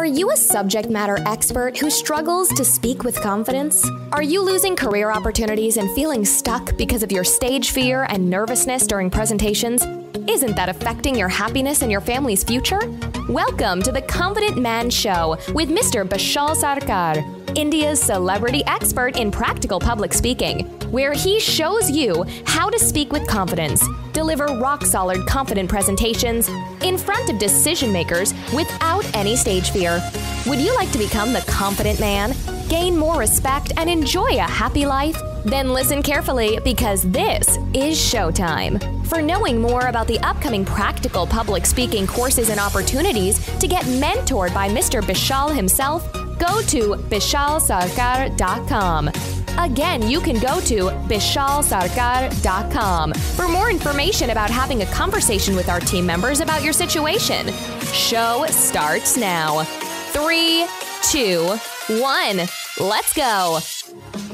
Are you a subject matter expert who struggles to speak with confidence? Are you losing career opportunities and feeling stuck because of your stage fear and nervousness during presentations? Isn't that affecting your happiness and your family's future? Welcome to the Confident Man Show with Mr. Bishal Sarkar, India's celebrity expert in practical public speaking, where he shows you how to speak with confidence, deliver rock solid, confident presentations in front of decision makers without any stage fear. Would you like to become the confident man, gain more respect, and enjoy a happy life? Then listen carefully because this is showtime. For knowing more about the upcoming practical public speaking courses and opportunities to get mentored by Mr. Bishal himself, go to bishalsarkar.com. Again, you can go to bishalsarkar.com for more information about having a conversation with our team members about your situation. Show starts now. Three, two, one. Let's go.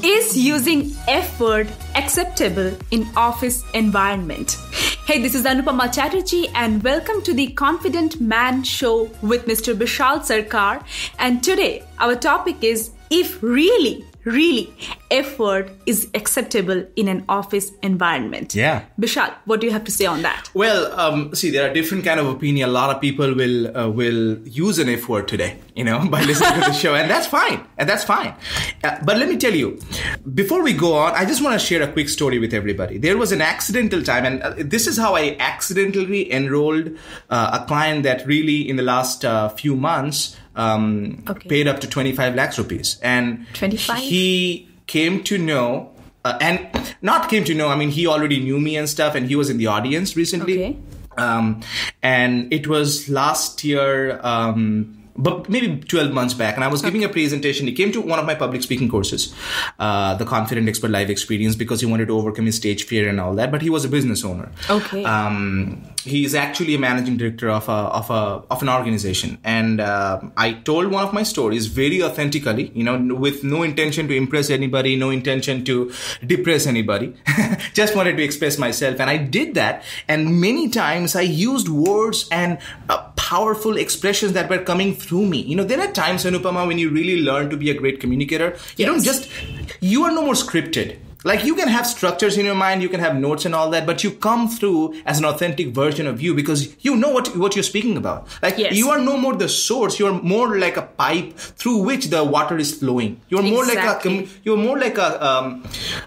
Is using F word acceptable in office environment? Hey, this is Anupama Chatterjee and welcome to the Confident Man Show with Mr. Bishal Sarkar. And today our topic is if really really F word is acceptable in an office environment. Yeah. Bishal, what do you have to say on that? Well, um, see, there are different kind of opinion. A lot of people will uh, will use an F word today, you know, by listening to the show, and that's fine, and that's fine. Uh, but let me tell you, before we go on, I just want to share a quick story with everybody. There was an accidental time, and uh, this is how I accidentally enrolled uh, a client that really, in the last uh, few months, um, Okay. paid up to 25 lakhs rupees. And 25? he came to know, uh, and not came to know, I mean, he already knew me and stuff, and he was in the audience recently. Okay. Um, and it was last year, um, but maybe 12 months back, and I was giving a presentation. He came to one of my public speaking courses, uh, the Confident Expert Live Experience, because he wanted to overcome his stage fear and all that. But he was a business owner. Okay. Um, he is actually a managing director of a of a of an organization, and uh, I told one of my stories very authentically, you know, with no intention to impress anybody, no intention to depress anybody. Just wanted to express myself, and I did that. And many times I used words and uh, powerful expressions that were coming through me. You know, there are times, Anupama, when you really learn to be a great communicator. You don't just you are no more scripted. Like you can have structures in your mind, you can have notes and all that, but you come through as an authentic version of you because you know what what you're speaking about. Like Yes. you are no more the source; you are more like a pipe through which the water is flowing. You're more like a you're more like a um,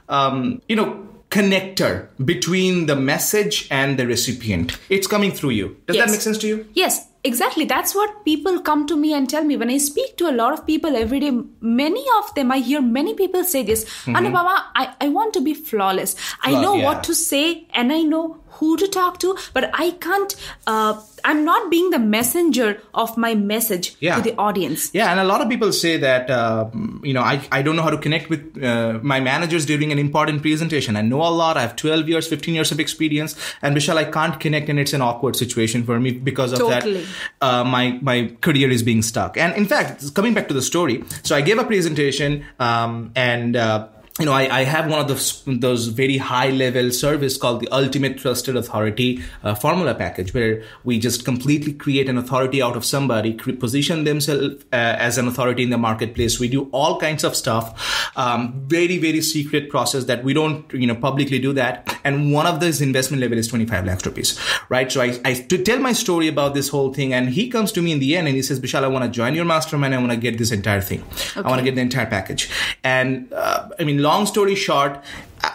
um, you know connector between the message and the recipient. It's coming through you. Does Yes. that make sense to you? Yes, exactly. That's what people come to me and tell me. When I speak to a lot of people every day, many of them, I hear many people say this Anupama, I, I want to be flawless. I know yeah. what to say and I know who to talk to, but I can't, uh, I'm not being the messenger of my message Yeah. to the audience. Yeah, and a lot of people say that, uh, you know, I, I don't know how to connect with uh, my managers during an important presentation. I know a lot. I have 12 years, 15 years of experience. And Vishal, I can't connect and it's an awkward situation for me because of Totally. that. Uh, my, my career is being stuck. And in fact, coming back to the story, so I gave a presentation um, and, uh, you know, I, I have one of those those very high level service called the Ultimate Trusted Authority uh, Formula Package, where we just completely create an authority out of somebody, cre- position themselves uh, as an authority in the marketplace. We do all kinds of stuff, um, very very secret process that we don't you know publicly do that. And one of those investment level is twenty five lakhs rupees, right? So I, I to tell my story about this whole thing, and he comes to me in the end and he says, Bishal, I want to join your mastermind. I want to get this entire thing. I want to get the entire package. And uh, I mean, long story short,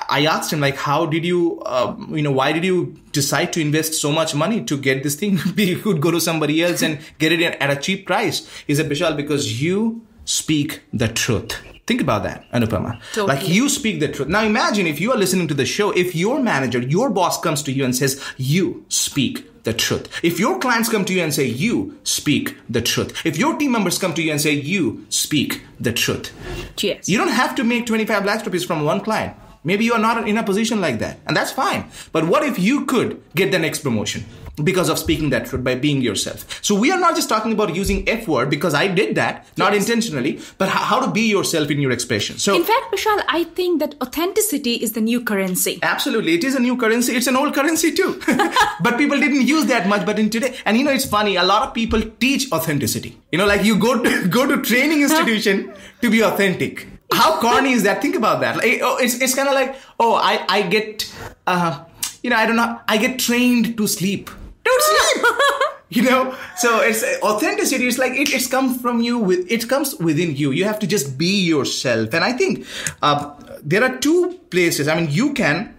I asked him like, how did you, uh, you know, why did you decide to invest so much money to get this thing? you could go to somebody else and get it at a cheap price. He said, Bishal, because you speak the truth. Think about that, Anupama. Totally. Like you speak the truth. Now imagine if you are listening to the show, if your manager, your boss comes to you and says, you speak the truth. If your clients come to you and say, you speak the truth. If your team members come to you and say, you speak the truth. Yes. You don't have to make 25 lakhs rupees from one client. Maybe you are not in a position like that, and that's fine. But what if you could get the next promotion? Because of speaking that truth by being yourself. So we are not just talking about using F word because I did that, not Yes. intentionally, but how, to be yourself in your expression. So In fact, Vishal, I think that authenticity is the new currency. Absolutely, it is a new currency. It's an old currency too, but people didn't use that much. But in today, and you know, it's funny. A lot of people teach authenticity. You know, like you go to go to training institution to be authentic. How corny is that? Think about that. Like, oh, it's it's kind of like, oh, I I get, uh, you know, I don't know, I get trained to sleep. Don't sleep. you know? So it's authenticity it's like it, it's comes from you with it comes within you. You have to just be yourself. And i think uh, there are two places. I mean you can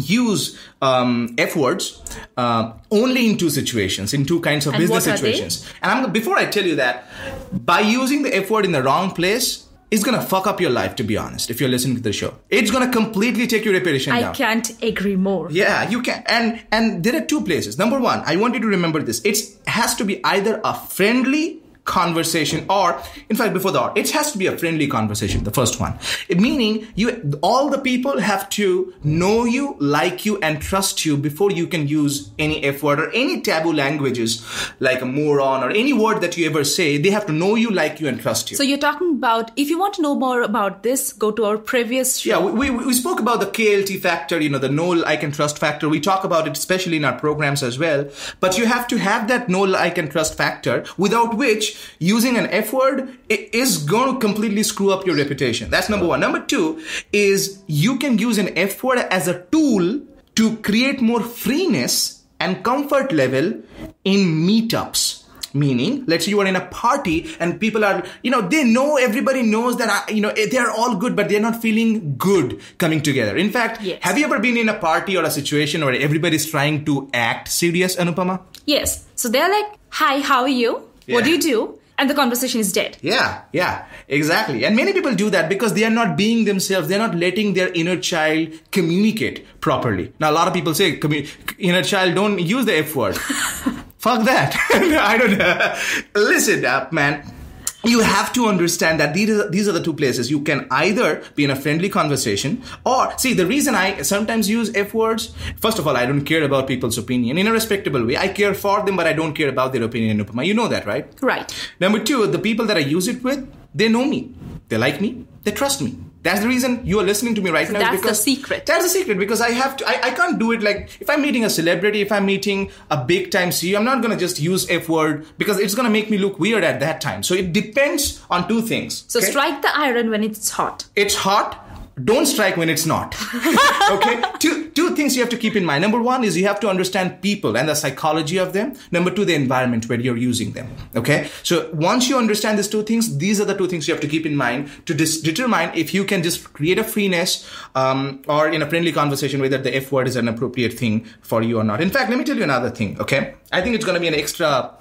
use um, f words uh, only in two situations in two kinds of And business what are they? situations. And i'm before i tell you that by using the f word in the wrong place it's gonna fuck up your life to be honest if you're listening to the show it's gonna completely take your reputation I down can't agree more. yeah, you can. And and there are two places. Number one, I want you to remember this. It has to be either a friendly conversation or in fact before that it has to be a friendly conversation the first one It- meaning you all the people have to know you like you and trust you before you can use any f word or any taboo languages like a moron or any word that you ever say they have to know you like you and trust you So you're talking about, if you want to know more about this, go to our previous show. Yeah, we, we, we spoke about the KLT factor, you know, the know, like, and trust factor. We talk about it especially in our programs as well. But you have to have that know, like, and trust factor, without which using an F word i- is going to completely screw up your reputation. That's number one. Number two is you can use an F word as a tool to create more freeness and comfort level in meetups meaning let's say you are in a party and people are you know they know everybody knows that uh, you know they're all good but they're not feeling good coming together in fact Yes. have you ever been in a party or a situation where everybody's trying to act serious anupama Yes. So they're like, hi, how are you? What do you do? And the conversation is dead. Yeah, yeah, exactly. And many people do that because they are not being themselves. They're not letting their inner child communicate properly. Now, a lot of people say, inner child, don't use the F word. Fuck that. I don't know. Listen up, man. You have to understand that these are, these are the two places. You can either be in a friendly conversation or, see, the reason I sometimes use F words, first of all, I don't care about people's opinion in a respectable way. I care for them, but I don't care about their opinion, Upama. You know that, right? Right. Number two, the people that I use it with, they know me. They like me. They trust me. That's the reason you are listening to me right now. is that's the secret. That's the secret because I have to. I, I can't do it like if I'm meeting a celebrity, if I'm meeting a big time CEO, I'm not gonna just use F word because it's gonna make me look weird at that time. So it depends on two things. So okay? strike the iron when it's hot. it's hot don't strike when it's not. Okay? Two two things you have to keep in mind. Number one is you have to understand people and the psychology of them. Number two the environment where you're using them. Okay? So once you understand these two things these are the two things you have to keep in mind to dis- determine if you can just create a freeness um, or in a friendly conversation whether the f word is an appropriate thing for you or not. In fact let me tell you another thing okay? I think it's going to be an extra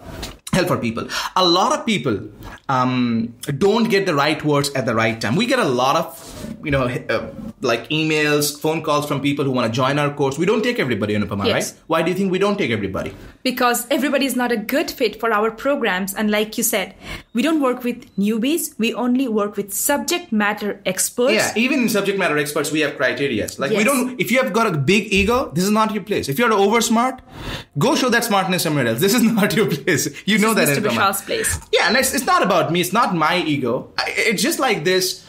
help for people. A lot of people um, don't get the right words at the right time. We get a lot of, you know, uh, like emails, phone calls from people who want to join our course. We don't take everybody, Anupama, Yes. right? Why do you think we don't take everybody? Because everybody is not a good fit for our programs. And like you said, we don't work with newbies. We only work with subject matter experts. Yeah, even in subject matter experts, we have criteria. Like we don't. If you have got a big ego, this is not your place. If you're over smart, go show that smartness somewhere else. This is not your place. You know that, Mr. Vishal's place. Yeah, and it's, it's not about me. It's not my ego. I- It's just like this.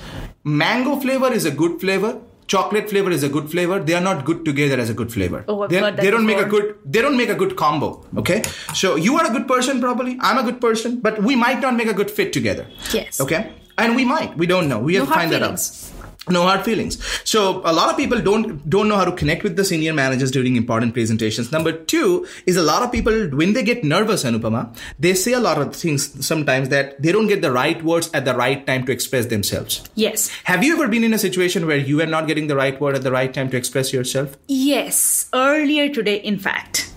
Mango flavor is a good flavor. Chocolate flavor is a good flavor. They are not good together as a good flavor. Oh, they, they don't make a good. They don't make a good combo. Okay, so you are a good person probably. I'm a good person, but we might not make a good fit together. Yes. Okay, and we might. We don't know. We have No to hard find that out no hard feelings. So a lot of people don't don't know how to connect with the senior managers during important presentations. Number two is a lot of people when they get nervous anupama they say a lot of things sometimes that they don't get the right words at the right time to express themselves. Yes. have you ever been in a situation where you are not getting the right word at the right time to express yourself? Yes. Earlier today, in fact.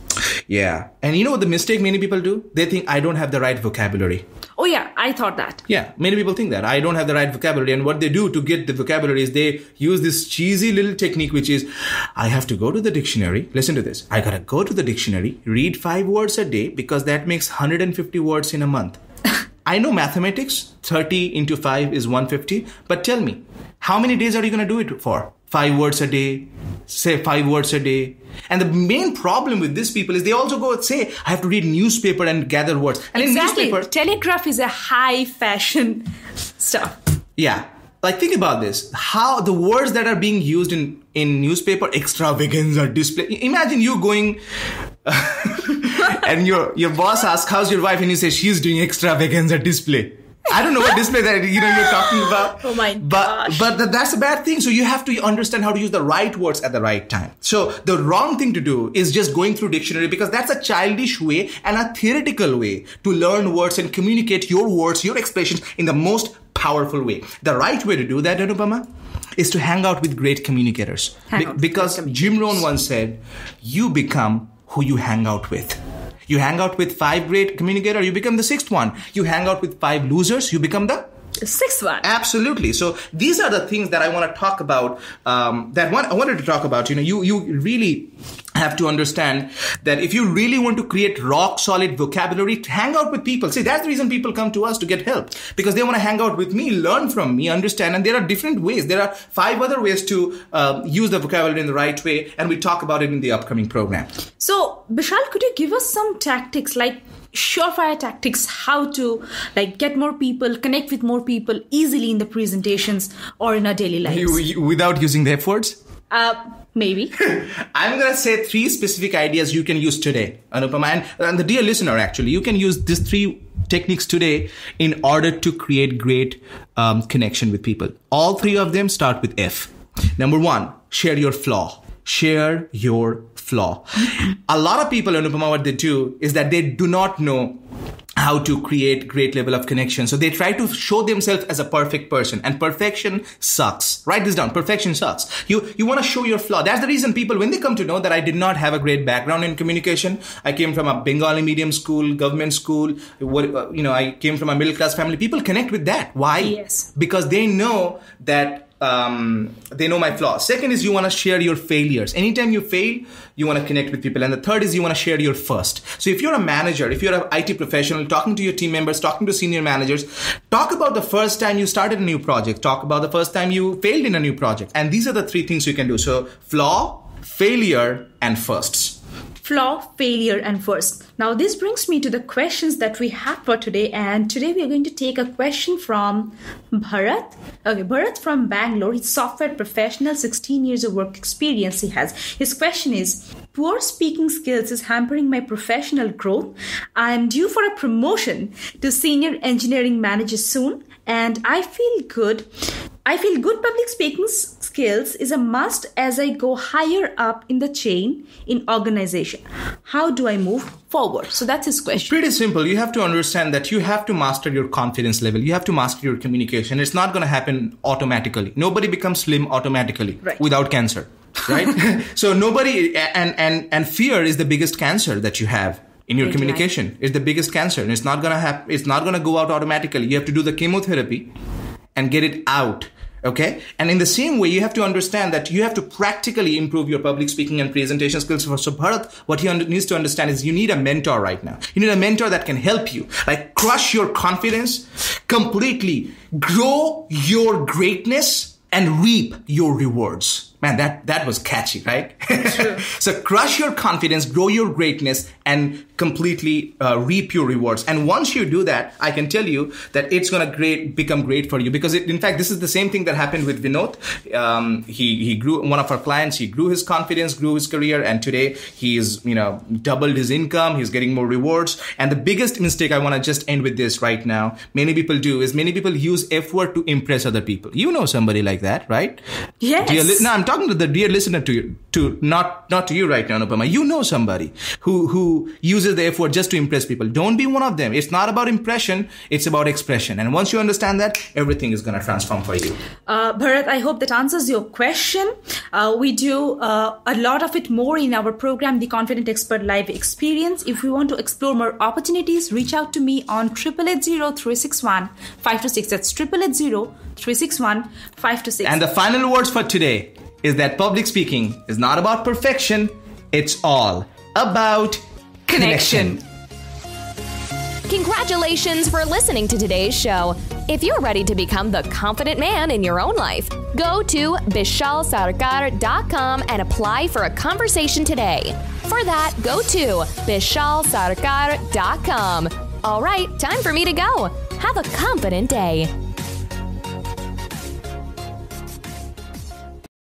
yeah. And you know what the mistake many people do? They think i don't have the right vocabulary Oh, yeah. I thought that. Yeah, many people think that. I don't have the right vocabulary. And what they do to get the vocabulary is they use this cheesy little technique, which is I have to go to the dictionary. Listen to this. I gotta go to the dictionary, read five words a day because that makes 150 words in a month. I know mathematics, 30 into 5 is 150. But tell me, how many days are you gonna do it for? Five words a day, say five words a day. And the main problem with these people is they also go and say, I have to read newspaper and gather words. And exactly. in newspaper, Telegraph is a high fashion stuff. yeah. Like think about this. How the words that are being used in, in newspaper, extravaganza, display. Imagine you going and your your boss asks, How's your wife? And you say, She's doing extravaganza display. I don't know what display that you know you're talking about. Oh my but, gosh. But th- that's a bad thing. So you have to understand how to use the right words at the right time. So the wrong thing to do is just going through dictionary because that's a childish way and a theoretical way to learn words and communicate your words, your expressions in the most powerful way. The right way to do that, Anupama, is to hang out with great communicators. Be- because great Jim Rohn once said, "You become who you hang out with." You hang out with five great communicators, you become the sixth one. You hang out with five losers, you become The sixth one. Absolutely. So these are the things that I want to talk about. Um, that one I wanted to talk about. You know, you you really have to understand that if you really want to create rock solid vocabulary, hang out with people. See, that's the reason people come to us to get help because they want to hang out with me, learn from me, understand. And there are different ways. There are five other ways to um, use the vocabulary in the right way, and we talk about it in the upcoming program. So, Bishal, could you give us some tactics like surefire tactics how to like get more people connect with more people easily in the presentations or in our daily lives without using the F words. uh maybe I'm going to say three specific ideas you can use today, Anupama. And, and the dear listener, actually, you can use these three techniques today in order to create great um, connection with people. All three of them start with F. Number one, share your flaw. Share your flaw. A lot of people, Anupama, what they do is that they do not know how to create great level of connection. So they try to show themselves as a perfect person and perfection sucks. Write this down. Perfection sucks. You, you want to show your flaw. That's the reason people, when they come to know that I did not have a great background in communication, I came from a Bengali medium school, government school, what, uh, you know, I came from a middle class family. People connect with that. Why? Yes. Because they know that um, they know my flaws. Second is you want to share your failures. Anytime you fail, you want to connect with people. And the third is you want to share your first. So if you're a manager, if you're an IT professional, talking to your team members, talking to senior managers, talk about the first time you started a new project. Talk about the first time you failed in a new project. And these are the three things you can do. So flaw, failure, and firsts. Flaw, failure, and first. Now, this brings me to the questions that we have for today. And today we are going to take a question from Bharat. Okay, Bharat from Bangalore. He's a software professional, 16 years of work experience he has. His question is Poor speaking skills is hampering my professional growth. I am due for a promotion to senior engineering manager soon, and I feel good. I feel good public speaking skills is a must as I go higher up in the chain in organization. How do I move forward? So that's his question. Pretty simple. You have to understand that you have to master your confidence level. You have to master your communication. It's not going to happen automatically. Nobody becomes slim automatically Right. without cancer, right? so nobody and and and fear is the biggest cancer that you have in your communication. It's the biggest cancer, and it's not going to happen. It's not going to go out automatically. You have to do the chemotherapy and get it out. Okay. And in the same way, you have to understand that you have to practically improve your public speaking and presentation skills. For so Bharat, what he needs to understand is you need a mentor right now. You need a mentor that can help you, like crush your confidence completely, grow your greatness and reap your rewards. Man, that, that was catchy, right? so crush your confidence, grow your greatness, and completely uh, reap your rewards. And once you do that, I can tell you that it's gonna great become great for you because it, in fact, this is the same thing that happened with Vinod. Um, he he grew one of our clients. He grew his confidence, grew his career, and today he's you know doubled his income. He's getting more rewards. And the biggest mistake I want to just end with this right now. Many people do is many people use F word to impress other people. You know somebody like that, right? Yes. Li- no, I'm talking to the dear listener to you, to not not to you right now, Anupama. You know somebody who who uses the F word just to impress people. Don't be one of them. It's not about impression. It's about expression. And once you understand that, everything is gonna transform for you. Uh, Bharat, I hope that answers your question. Uh, we do uh, a lot of it more in our program, The Confident Expert Live Experience. If you want to explore more opportunities, reach out to me on 880 526. That's 880 361 526. And the final words for today is that public speaking is not about perfection. It's all about connection. Connection. Congratulations for listening to today's show. If you're ready to become the confident man in your own life, go to bishalsarkar.com and apply for a conversation today. For that, go to bishalsarkar.com. All right, time for me to go. Have a confident day.